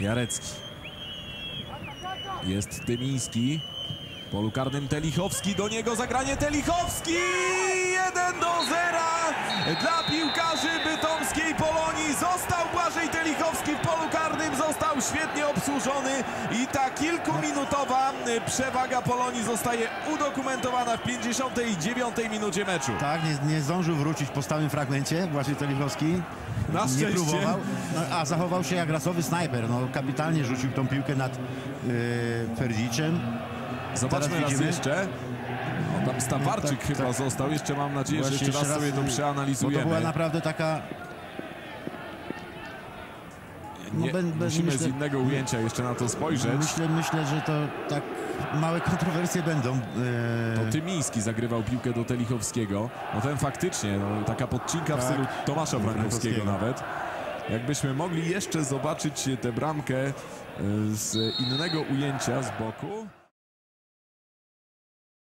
Jarecki. Jest Tymiński. W polu karnym Telichowski, do niego zagranie Telichowski! 1 do 0 dla piłkarzy bytomskiej Polonii. Został Błażej Telichowski w polu karnym, został świetnie obsłużony i ta kilkuminutowa przewaga Polonii zostaje udokumentowana w 59 minucie meczu. Tak, nie, nie zdążył wrócić po stałym fragmencie Błażej Telichowski. Na Nie szczęście. próbował, no, a zachował się jak rasowy snajper. No, kapitalnie rzucił tą piłkę nad yy, Ferdziczem. Zobaczmy raz jeszcze. O, tam Stawarczyk tak, chyba tak. został. Jeszcze mam nadzieję, że Właśnie jeszcze raz sobie to Bo przeanalizujemy. to była naprawdę taka... no, Nie, ben- ben- musimy myślę- z innego ujęcia jeszcze na to spojrzeć. Myślę, myślę, że to tak małe kontrowersje będą. Yy, To Tymiński zagrywał piłkę do Telichowskiego. No ten faktycznie, no, taka podcinka w Tak. stylu Tomasza Frankowskiego. nawet. Jakbyśmy mogli jeszcze zobaczyć tę bramkę e, z innego ujęcia z boku.